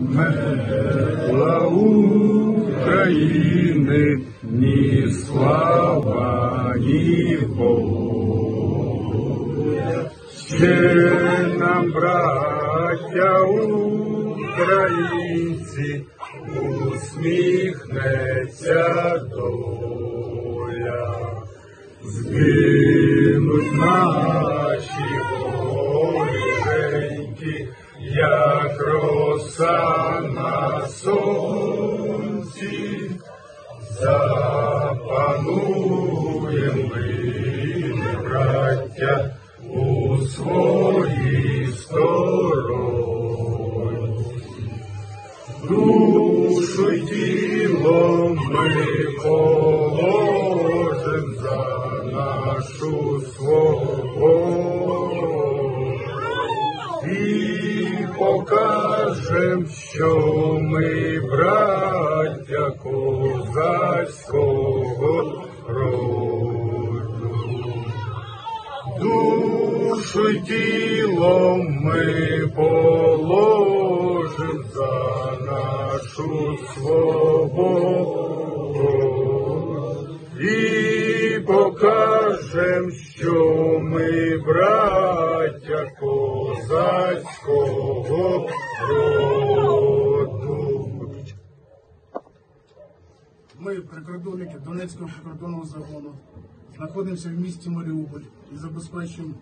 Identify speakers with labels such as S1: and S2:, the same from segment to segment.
S1: Мерла України, ні слава, ні. Ще нам, браття українці, усміхнеться доля. Згинуть наші воїнки, як роса на сонці, запануєм ми, браття, у своїй стороні. Душу й тіло ми покажем, що ми браття козацького роду. Душу й тіло ми положим за нашу свободу і покажем, що ми браття козацького роду.
S2: Ми, прикордонники Донецького прикордонного загону, знаходимося в місті Маріуполь і забезпечуємо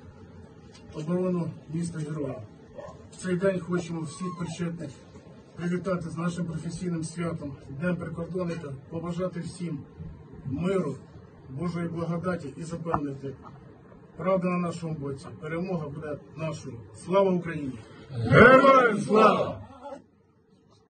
S2: оборону міста Героя. В цей день хочемо всіх причетних привітати з нашим професійним святом, Днем прикордонника, побажати всім миру, Божої благодаті і запевнити. Правда на нашому боці. Перемога буде нашою. Слава Україні!
S1: Героям слава!